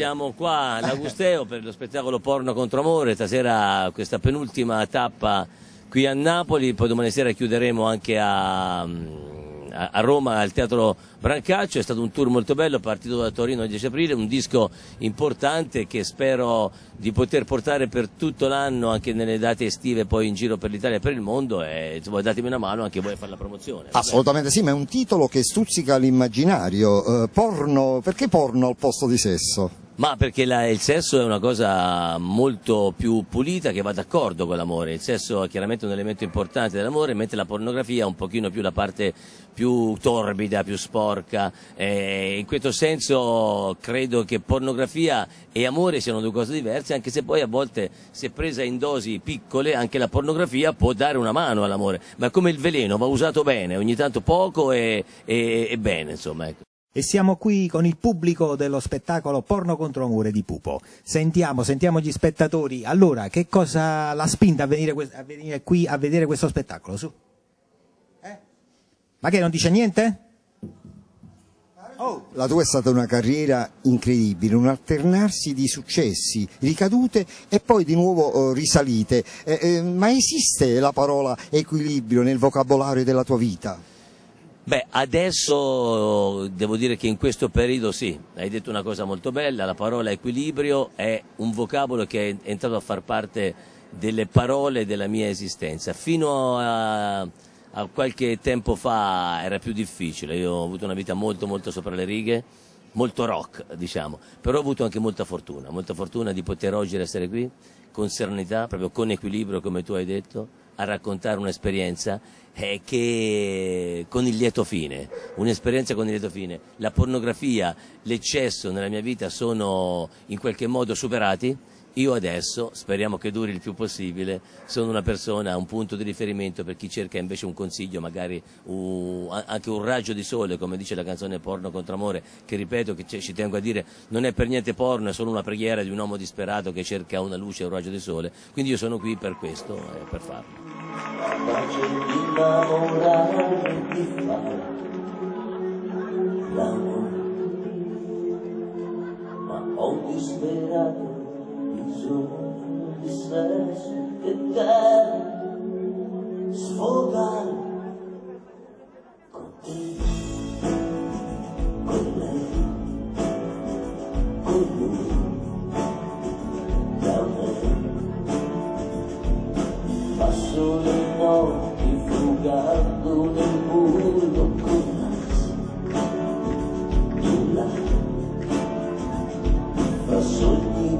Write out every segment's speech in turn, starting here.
siamo qua all'Agusteo per lo spettacolo Porno contro Amore, stasera questa penultima tappa qui a Napoli, poi domani sera chiuderemo anche a, a Roma al Teatro Brancaccio, è stato un tour molto bello, partito da Torino il 10 aprile, un disco importante che spero di poter portare per tutto l'anno anche nelle date estive poi in giro per l'Italia e per il mondo. E vuoi datemi una mano anche voi a fare la promozione. Assolutamente sì, ma è un titolo che stuzzica l'immaginario, eh, porno, perché porno al posto di sesso? Ma perché la, il sesso è una cosa molto più pulita che va d'accordo con l'amore, il sesso è chiaramente un elemento importante dell'amore, mentre la pornografia è un pochino più la parte più torbida, più sporca, eh, in questo senso credo che pornografia e amore siano due cose diverse, anche se poi a volte se presa in dosi piccole anche la pornografia può dare una mano all'amore, ma è come il veleno, va usato bene, ogni tanto poco e, e, e bene insomma. Ecco. E siamo qui con il pubblico dello spettacolo Porno contro Amore di Pupo. Sentiamo, sentiamo gli spettatori. Allora, che cosa l'ha spinta a venire, a venire qui a vedere questo spettacolo? Su. Eh? Ma che non dice niente? Oh. La tua è stata una carriera incredibile, un alternarsi di successi, ricadute e poi di nuovo eh, risalite. Eh, eh, ma esiste la parola equilibrio nel vocabolario della tua vita? Beh, adesso devo dire che in questo periodo sì, hai detto una cosa molto bella, la parola equilibrio è un vocabolo che è entrato a far parte delle parole della mia esistenza. Fino a, a qualche tempo fa era più difficile, io ho avuto una vita molto molto sopra le righe, molto rock diciamo, però ho avuto anche molta fortuna, molta fortuna di poter oggi essere qui con serenità, proprio con equilibrio come tu hai detto, a raccontare un'esperienza eh, che con il lieto fine, un'esperienza con il lieto fine. La pornografia, l'eccesso nella mia vita sono in qualche modo superati. Io adesso, speriamo che duri il più possibile, sono una persona, un punto di riferimento per chi cerca invece un consiglio, magari un, anche un raggio di sole, come dice la canzone Porno contro amore, che ripeto, che ci tengo a dire, non è per niente porno, è solo una preghiera di un uomo disperato che cerca una luce, un raggio di sole. Quindi io sono qui per questo e per farlo e l'amore. Ma ho disperato bisogno di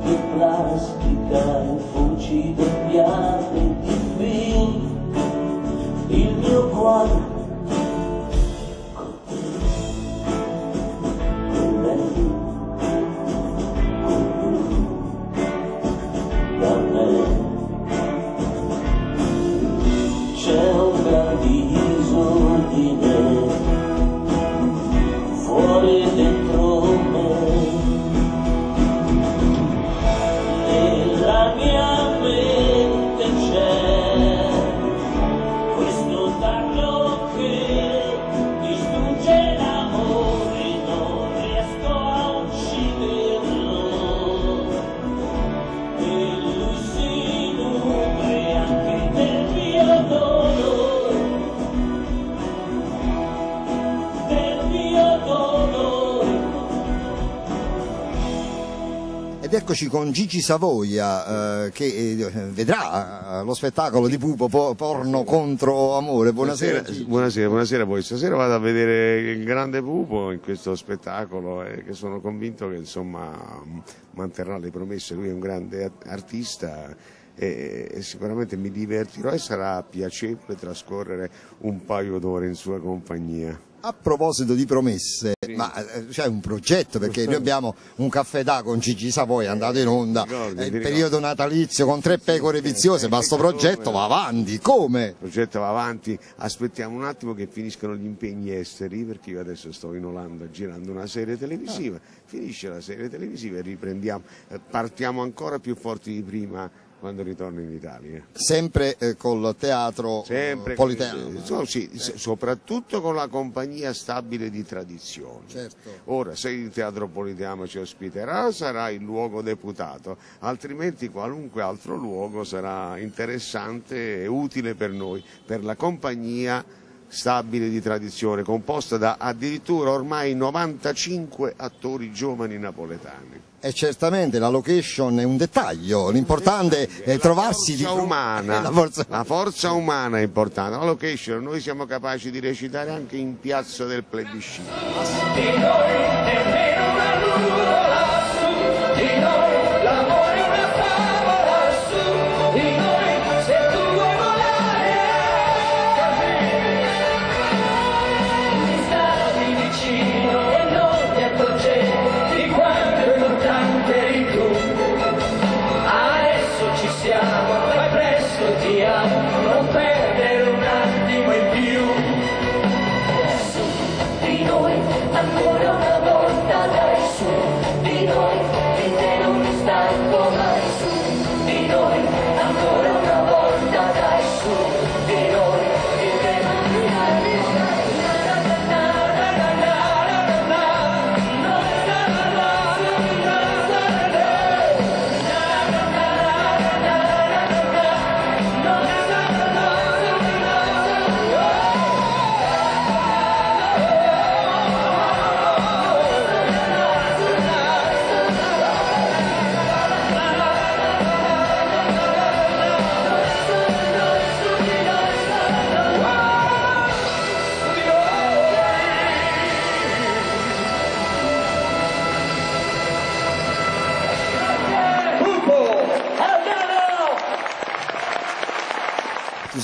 di plastica fuci di bianco. Eccoci con Gigi Savoia eh, che eh, vedrà eh, lo spettacolo di Pupo Porno contro Amore. Buonasera. Buonasera, buonasera, buonasera a voi. Stasera vado a vedere il grande Pupo in questo spettacolo e che sono convinto che insomma manterrà le promesse. Lui è un grande artista e, sicuramente mi divertirò e sarà piacevole trascorrere un paio d'ore in sua compagnia. A proposito di promesse. Ma eh, c'è un progetto perché noi abbiamo un caffè da con Gigi Savoia è andato in onda, ricordi, è il periodo natalizio con tre pecore viziose, ma questo progetto va avanti, come? Il progetto va avanti, aspettiamo un attimo che finiscano gli impegni esteri perché io adesso sto in Olanda girando una serie televisiva, ah. finisce la serie televisiva e riprendiamo, eh, partiamo ancora più forti di prima quando ritorno in Italia. Sempre eh, col teatro Sempre eh, politeano. eh, so- sì, s- soprattutto con la compagnia stabile di tradizione. Certo. Ora, se il Teatro Politeamo ci ospiterà, sarà il luogo deputato, altrimenti qualunque altro luogo sarà interessante e utile per noi, per la compagnia stabile di tradizione, composta da addirittura ormai 95 attori giovani napoletani. E certamente la location è un dettaglio, l'importante è trovarsi di forza umana, la forza- la forza umana è importante, la location noi siamo capaci di recitare anche in piazza del plebiscito.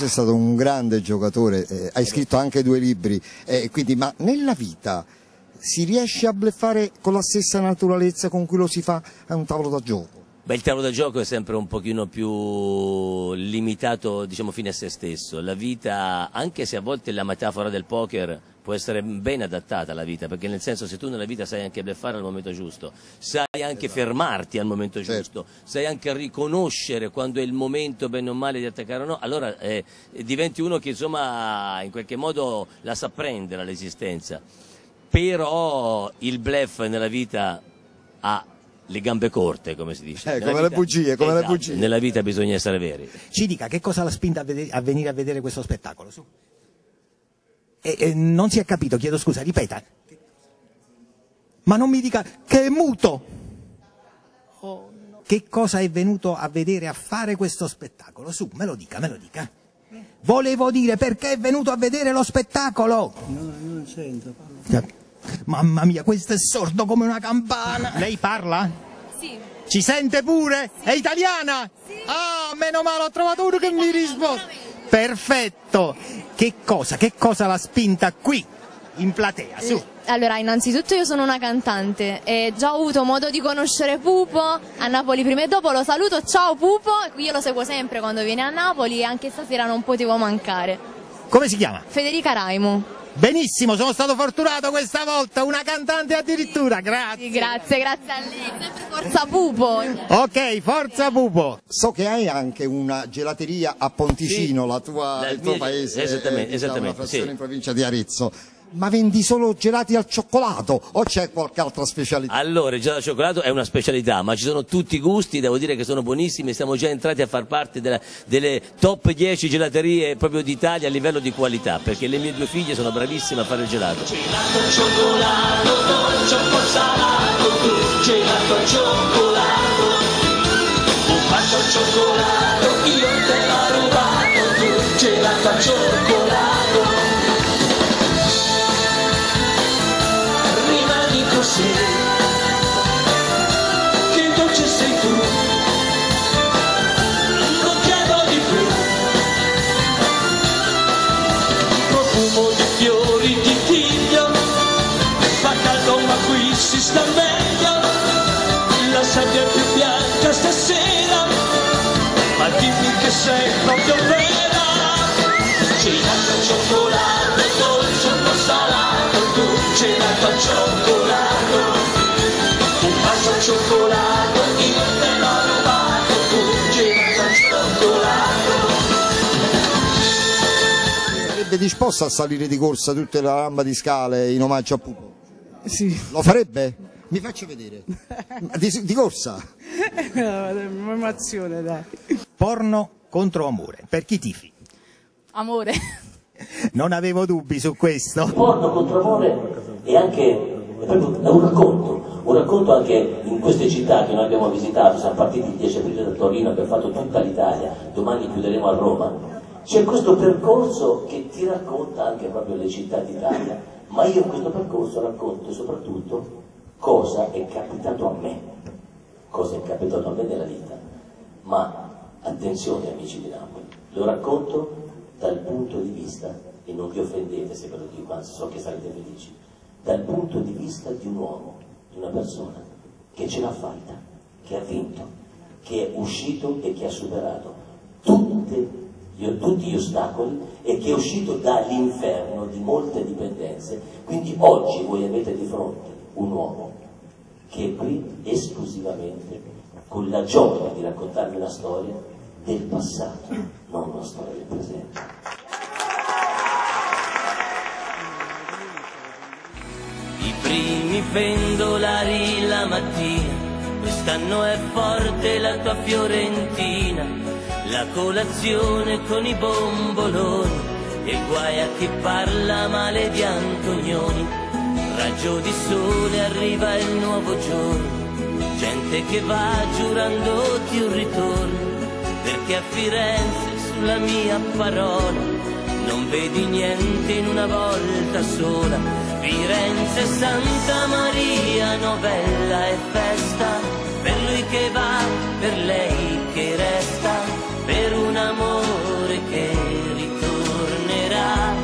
Sei stato un grande giocatore, eh, hai scritto anche due libri, eh, quindi, ma nella vita si riesce a bleffare con la stessa naturalezza con cui lo si fa a un tavolo da gioco? Beh, il tavolo da gioco è sempre un pochino più limitato, diciamo, fine a se stesso. La vita, anche se a volte la metafora del poker può essere ben adattata alla vita, perché nel senso se tu nella vita sai anche bleffare al momento giusto, sai anche fermarti al momento Certo. giusto, sai anche riconoscere quando è il momento bene o male di attaccare o no, allora eh, diventi uno che insomma in qualche modo la sa prendere l'esistenza. Però il bluff nella vita ha le gambe corte, come si dice. Eh, Nella come le vita- bugie, come le Esatto, bugie. Nella vita bisogna essere veri. Ci dica che cosa l'ha spinta a, vede- a venire a vedere questo spettacolo, su. E, e non si è capito, chiedo scusa, ripeta. Ma non mi dica che è muto. Che cosa è venuto a vedere a fare questo spettacolo? Su, me lo dica, me lo dica. Volevo dire perché è venuto a vedere lo spettacolo. Non sento. Mamma mia, questo è sordo come una campana. Lei parla? Sì. Ci sente pure? È italiana? Ah, meno male, ho trovato uno che mi risponde. Perfetto. Che cosa, che cosa l'ha spinta qui, in platea? Su. Allora, innanzitutto io sono una cantante e già ho avuto modo di conoscere Pupo a Napoli prima e dopo lo saluto, ciao Pupo, io lo seguo sempre quando viene a Napoli e anche stasera non potevo mancare. Come si chiama? Federica Raimo. Benissimo, sono stato fortunato questa volta, una cantante addirittura, grazie. Sì, grazie, grazie a lei. Sempre forza Pupo. Ok, forza Pupo. So che hai anche una gelateria a Ponticino, la tua, La il tuo mia- paese, esattamente, eh, diciamo, esattamente, una frazione sì. in provincia di Arezzo. Ma vendi solo gelati al cioccolato o c'è qualche altra specialità? Allora, il gelato al cioccolato è una specialità, ma ci sono tutti i gusti, devo dire che sono buonissimi, siamo già entrati a far parte della- delle top 10 gelaterie proprio d'Italia a livello di qualità, perché le mie due figlie sono bravissime a fare il gelato. Gelato al cioccolato, dolce un po' salato, gelato al cioccolato. Un bacio al cioccolato, pioveva ci al cioccolato sarebbe disposta a salire di corsa tutta la rampa di scale in omaggio a Pupo? Sì. Lo farebbe? Mi faccio vedere. Di, di corsa. No, un'emozione, dai. Porno contro amore. Per chi tifi? Amore. Non avevo dubbi su questo. Porno contro amore è anche è un racconto, un racconto anche in queste città che noi abbiamo visitato, siamo partiti il 10 aprile da Torino, abbiamo fatto tutta l'Italia, domani chiuderemo a Roma. C'è questo percorso che ti racconta anche proprio le città d'Italia, ma io in questo percorso racconto soprattutto cosa è capitato a me, cosa è capitato a me nella vita. Ma attenzione amici di Napoli, lo racconto dal punto di vista, e non vi offendete se ve lo dico, anzi so che sarete felici, dal punto di vista di un uomo, di una persona che ce l'ha fatta, che ha vinto, che è uscito e che ha superato tutte- gli- tutti gli ostacoli e che è uscito dall'inferno di molte dipendenze. Quindi oggi voi avete di fronte un uomo che è qui esclusivamente con la gioia di raccontarvi una storia del passato, non una storia del presente. I primi pendolari la mattina, quest'anno è forte la tua fiorentina, la colazione con i bomboloni e guai a chi parla male di Antonioni. Raggio di sole arriva il nuovo giorno, gente che va giurandoti un ritorno, perché a Firenze sulla mia parola non vedi niente in una volta sola. Firenze, Santa Maria, novella e festa, per lui che va, per lei che resta, per un amore che ritornerà.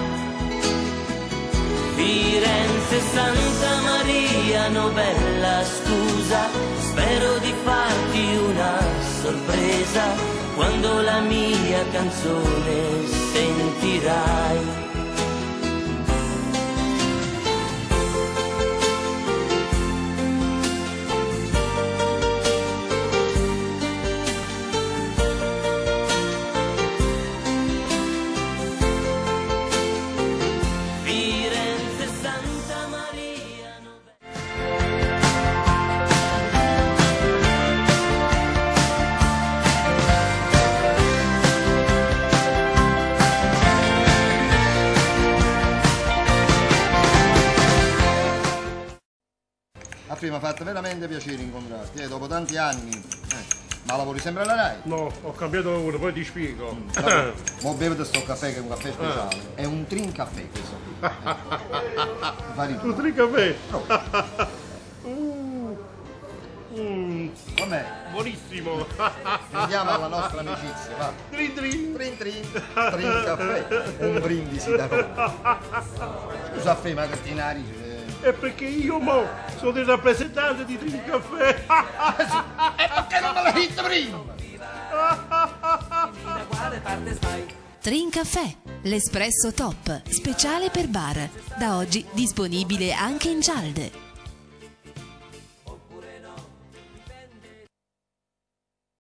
Firenze, Santa Maria, novella, scusa, spero di farti una sorpresa quando la mia canzone sentirai. A prima ha fatto veramente piacere incontrarti, eh, dopo tanti anni. Eh, ma lavori sempre alla RAI? No, ho cambiato lavoro, poi ti spiego. Vabbè, Mo bevete sto caffè che è un caffè speciale. È un trin caffè questo qui. Eh. Fai Tu tu. tre caffè? Mm, Vabbè, buonissimo. andiamo alla nostra amicizia, va. Trin trin. Trin trin, trin caffè, un brindisi da Roma. Scusa a fe, ma che ti? È perché io mo sono il rappresentante di Trin Caffè. E perché non me l'hai detto prima? Trincaffè, l'espresso top, speciale per bar. Da oggi disponibile anche in gialde.